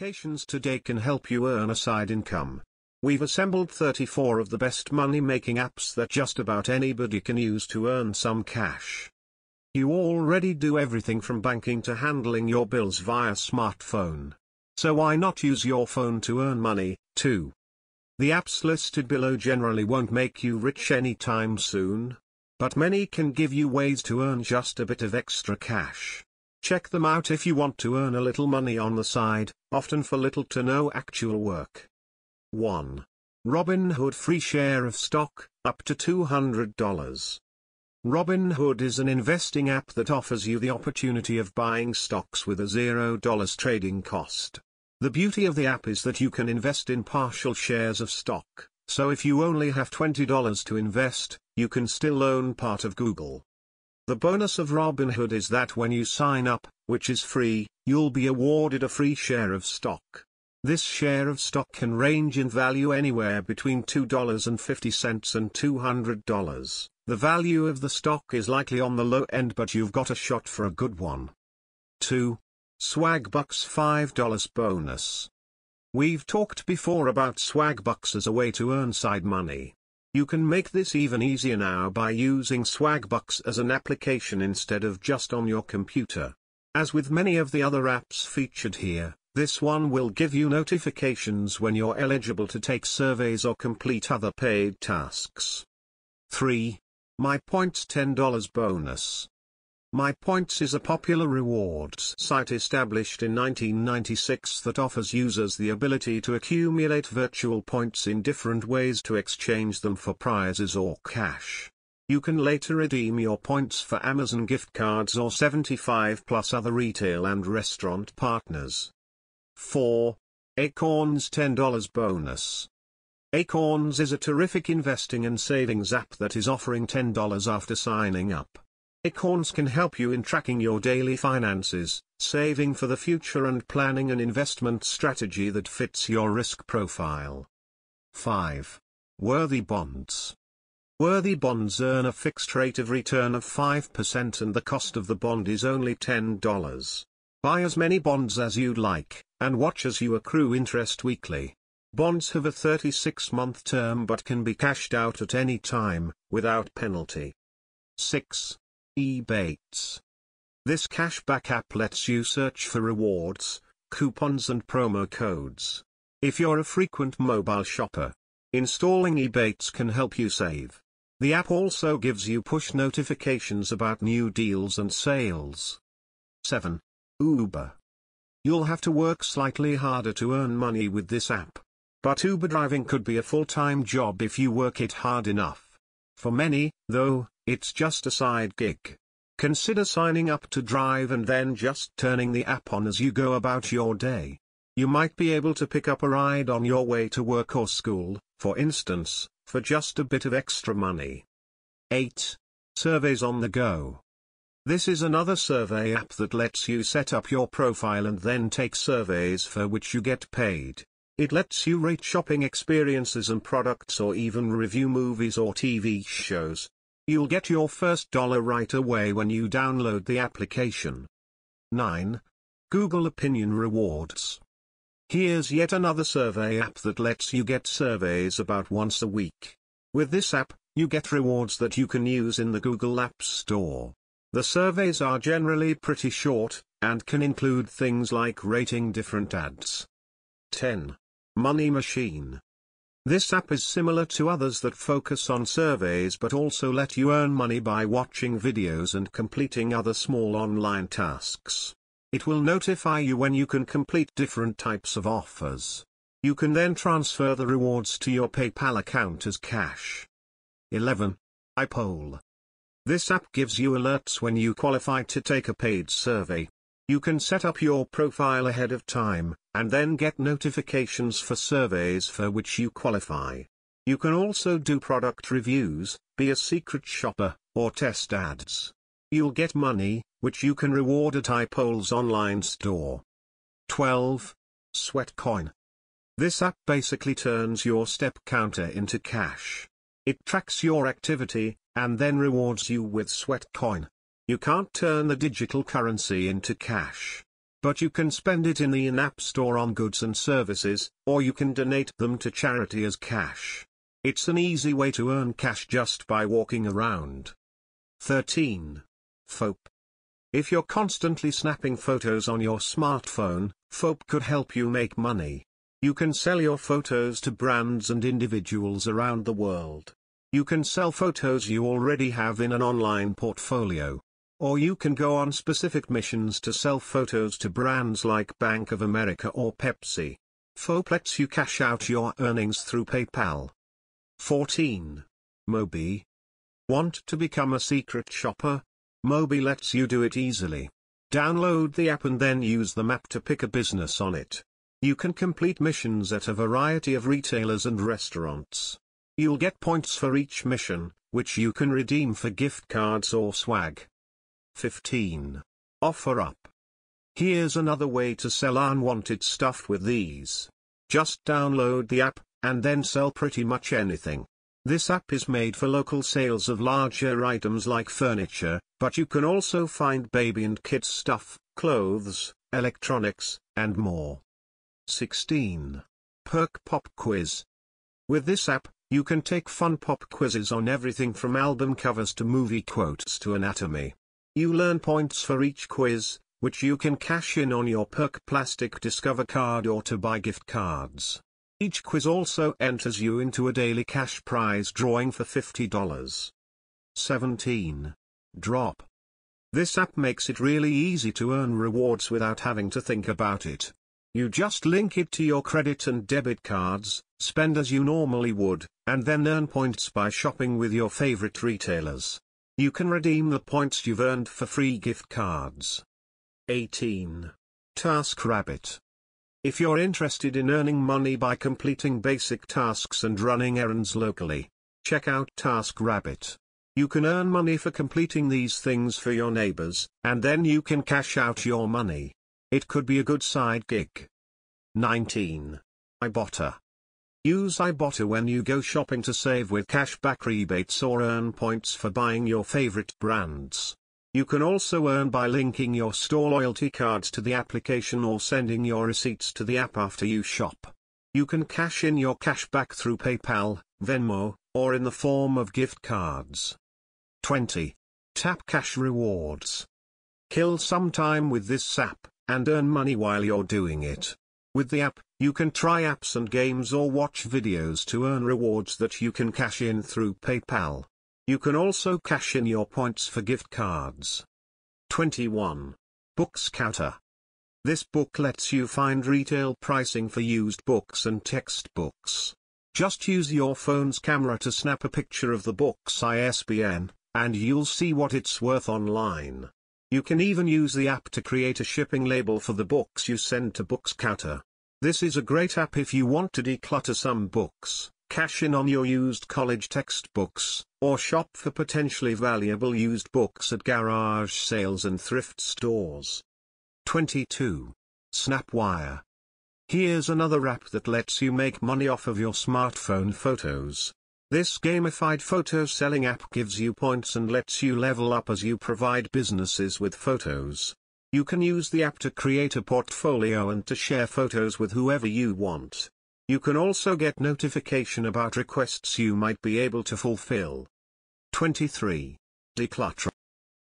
applications today can help you earn a side income. We've assembled 34 of the best money-making apps that just about anybody can use to earn some cash. You already do everything from banking to handling your bills via smartphone. So why not use your phone to earn money, too? The apps listed below generally won't make you rich anytime soon. But many can give you ways to earn just a bit of extra cash. Check them out if you want to earn a little money on the side, often for little to no actual work. 1. Robinhood free share of stock, up to $200. Robinhood is an investing app that offers you the opportunity of buying stocks with a $0 trading cost. The beauty of the app is that you can invest in partial shares of stock, so if you only have $20 to invest, you can still own part of Google. The bonus of Robinhood is that when you sign up, which is free, you'll be awarded a free share of stock. This share of stock can range in value anywhere between $2.50 and $200. The value of the stock is likely on the low end but you've got a shot for a good one. 2. Swagbucks $5 bonus. We've talked before about Swagbucks as a way to earn side money. You can make this even easier now by using Swagbucks as an application instead of just on your computer. As with many of the other apps featured here, this one will give you notifications when you're eligible to take surveys or complete other paid tasks. 3. My Points $10 bonus. My Points is a popular rewards site established in 1996 that offers users the ability to accumulate virtual points in different ways to exchange them for prizes or cash. You can later redeem your points for Amazon gift cards or 75 plus other retail and restaurant partners. 4. Acorns $10 bonus. Acorns is a terrific investing and savings app that is offering $10 after signing up. Acorns can help you in tracking your daily finances, saving for the future and planning an investment strategy that fits your risk profile. 5. Worthy Bonds Worthy bonds earn a fixed rate of return of 5% and the cost of the bond is only $10. Buy as many bonds as you'd like, and watch as you accrue interest weekly. Bonds have a 36-month term but can be cashed out at any time, without penalty. 6. Ebates. This cashback app lets you search for rewards, coupons and promo codes. If you're a frequent mobile shopper, installing Ebates can help you save. The app also gives you push notifications about new deals and sales. 7. Uber. You'll have to work slightly harder to earn money with this app. But Uber driving could be a full-time job if you work it hard enough. For many, though, it's just a side gig. Consider signing up to drive and then just turning the app on as you go about your day. You might be able to pick up a ride on your way to work or school, for instance, for just a bit of extra money. 8. Surveys on the go. This is another survey app that lets you set up your profile and then take surveys for which you get paid. It lets you rate shopping experiences and products or even review movies or TV shows. You'll get your first dollar right away when you download the application. 9. Google Opinion Rewards. Here's yet another survey app that lets you get surveys about once a week. With this app, you get rewards that you can use in the Google App Store. The surveys are generally pretty short, and can include things like rating different ads. 10. Money Machine. This app is similar to others that focus on surveys but also let you earn money by watching videos and completing other small online tasks. It will notify you when you can complete different types of offers. You can then transfer the rewards to your PayPal account as cash. 11. iPoll. This app gives you alerts when you qualify to take a paid survey. You can set up your profile ahead of time, and then get notifications for surveys for which you qualify. You can also do product reviews, be a secret shopper, or test ads. You'll get money, which you can reward at iPoll's online store. 12. Sweatcoin. This app basically turns your step counter into cash. It tracks your activity, and then rewards you with Sweatcoin. You can't turn the digital currency into cash. but you can spend it in the in-app store on goods and services, or you can donate them to charity as cash. It's an easy way to earn cash just by walking around. 13. FOAP. If you're constantly snapping photos on your smartphone, FOAP could help you make money. You can sell your photos to brands and individuals around the world. You can sell photos you already have in an online portfolio. Or you can go on specific missions to sell photos to brands like Bank of America or Pepsi. FOAP lets you cash out your earnings through PayPal. 14. Mobee. Want to become a secret shopper? Mobee lets you do it easily. Download the app and then use the map to pick a business on it. You can complete missions at a variety of retailers and restaurants. You'll get points for each mission, which you can redeem for gift cards or swag. 15. Offer up. Here's another way to sell unwanted stuff with these. Just download the app, and then sell pretty much anything. This app is made for local sales of larger items like furniture, but you can also find baby and kids stuff, clothes, electronics, and more. 16. Perk Pop Quiz. With this app, you can take fun pop quizzes on everything from album covers to movie quotes to anatomy. You learn points for each quiz, which you can cash in on your Perk Plastic Discover card or to buy gift cards. Each quiz also enters you into a daily cash prize drawing for $50. 17. Drop. This app makes it really easy to earn rewards without having to think about it. You just link it to your credit and debit cards, spend as you normally would, and then earn points by shopping with your favorite retailers. You can redeem the points you've earned for free gift cards. 18. TaskRabbit. If you're interested in earning money by completing basic tasks and running errands locally, check out TaskRabbit. You can earn money for completing these things for your neighbors, and then you can cash out your money. It could be a good side gig. 19. Ibotta. Use Ibotta when you go shopping to save with cashback rebates or earn points for buying your favorite brands. You can also earn by linking your store loyalty cards to the application or sending your receipts to the app after you shop. You can cash in your cashback through PayPal, Venmo, or in the form of gift cards. 20. Tap Cash Rewards. Kill some time with this app, and earn money while you're doing it. With the app, you can try apps and games or watch videos to earn rewards that you can cash in through PayPal. You can also cash in your points for gift cards. 21. Bookscouter. This book lets you find retail pricing for used books and textbooks. Just use your phone's camera to snap a picture of the book's ISBN, and you'll see what it's worth online. You can even use the app to create a shipping label for the books you send to Bookscouter. This is a great app if you want to declutter some books, cash in on your used college textbooks, or shop for potentially valuable used books at garage sales and thrift stores. 22. Snapwire. Here's another app that lets you make money off of your smartphone photos. This gamified photo selling app gives you points and lets you level up as you provide businesses with photos. You can use the app to create a portfolio and to share photos with whoever you want. You can also get notification about requests you might be able to fulfill. 23. Decluttr.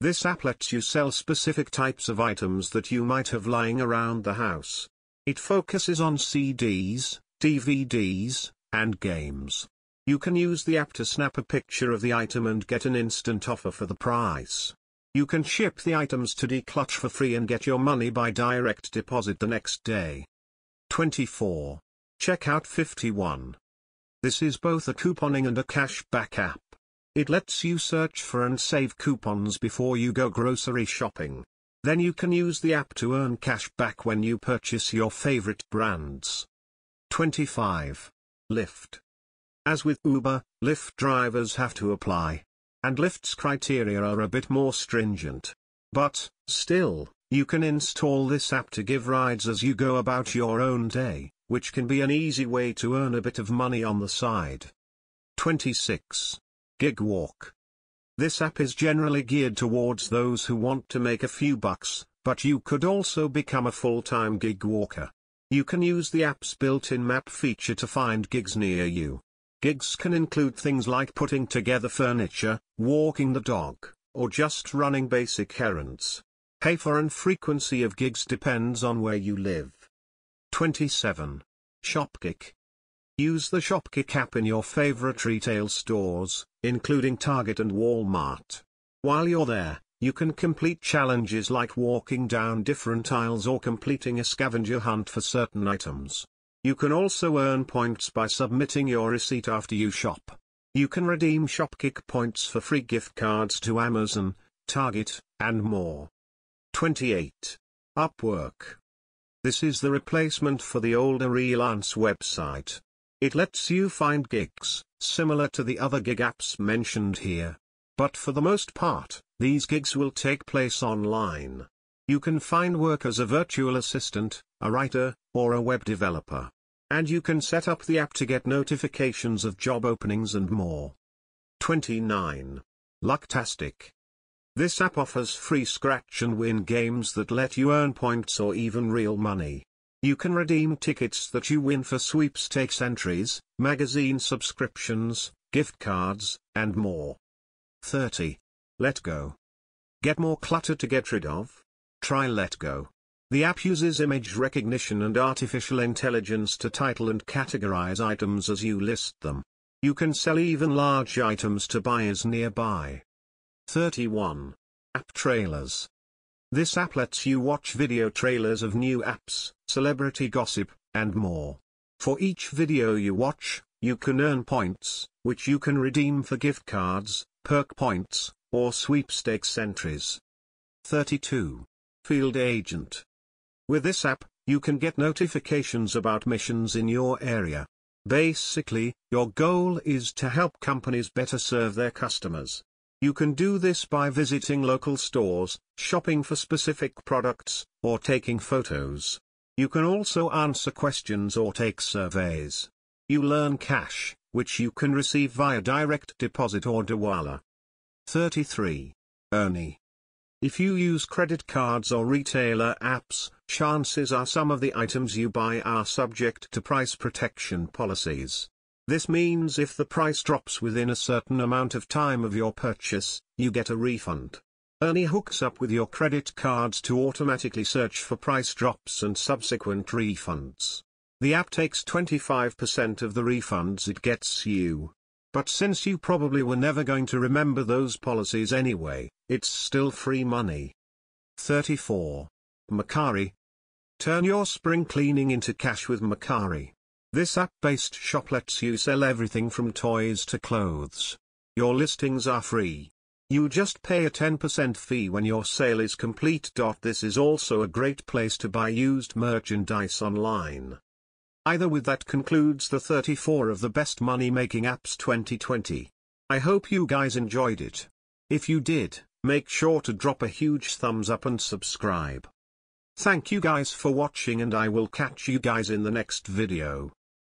This app lets you sell specific types of items that you might have lying around the house. It focuses on CDs, DVDs, and games. You can use the app to snap a picture of the item and get an instant offer for the price. You can ship the items to Decluttr for free and get your money by direct deposit the next day. 24. Checkout 51. This is both a couponing and a cashback app. It lets you search for and save coupons before you go grocery shopping. Then you can use the app to earn cash back when you purchase your favorite brands. 25. Lyft. As with Uber, Lyft drivers have to apply. And Lyft's criteria are a bit more stringent. But, still, you can install this app to give rides as you go about your own day, which can be an easy way to earn a bit of money on the side. 26. Gigwalk. This app is generally geared towards those who want to make a few bucks, but you could also become a full-time gig walker. You can use the app's built-in map feature to find gigs near you. Gigs can include things like putting together furniture, walking the dog, or just running basic errands. Pay for and frequency of gigs depends on where you live. 27. Shopkick. Use the Shopkick app in your favorite retail stores, including Target and Walmart. While you're there, you can complete challenges like walking down different aisles or completing a scavenger hunt for certain items. You can also earn points by submitting your receipt after you shop. You can redeem Shopkick points for free gift cards to Amazon, Target, and more. 28. Upwork. This is the replacement for the older Elance website. It lets you find gigs, similar to the other gig apps mentioned here. But for the most part, these gigs will take place online. You can find work as a virtual assistant, a writer, or a web developer. And you can set up the app to get notifications of job openings and more. 29. Lucktastic. This app offers free scratch and win games that let you earn points or even real money. You can redeem tickets that you win for sweepstakes entries, magazine subscriptions, gift cards, and more. 30. Letgo. Get more clutter to get rid of? Try Letgo. The app uses image recognition and artificial intelligence to title and categorize items as you list them. You can sell even large items to buyers nearby. 31. App Trailers. This app lets you watch video trailers of new apps, celebrity gossip, and more. For each video you watch, you can earn points, which you can redeem for gift cards, perk points, or sweepstakes entries. 32. Field Agent. With this app, you can get notifications about missions in your area. Basically, your goal is to help companies better serve their customers. You can do this by visiting local stores, shopping for specific products, or taking photos. You can also answer questions or take surveys. You learn cash, which you can receive via direct deposit or Dwolla. 33. Earny. If you use credit cards or retailer apps, chances are some of the items you buy are subject to price protection policies. This means if the price drops within a certain amount of time of your purchase, you get a refund. Earny hooks up with your credit cards to automatically search for price drops and subsequent refunds. The app takes 25% of the refunds it gets you. But since you probably were never going to remember those policies anyway, it's still free money. 34. Mercari. Turn your spring cleaning into cash with Mercari. This app-based shop lets you sell everything from toys to clothes. Your listings are free. You just pay a 10% fee when your sale is complete. This is also a great place to buy used merchandise online. Either with that concludes the 34 of the best money making apps 2020. I hope you guys enjoyed it. If you did, make sure to drop a huge thumbs up and subscribe. Thank you guys for watching and I will catch you guys in the next video.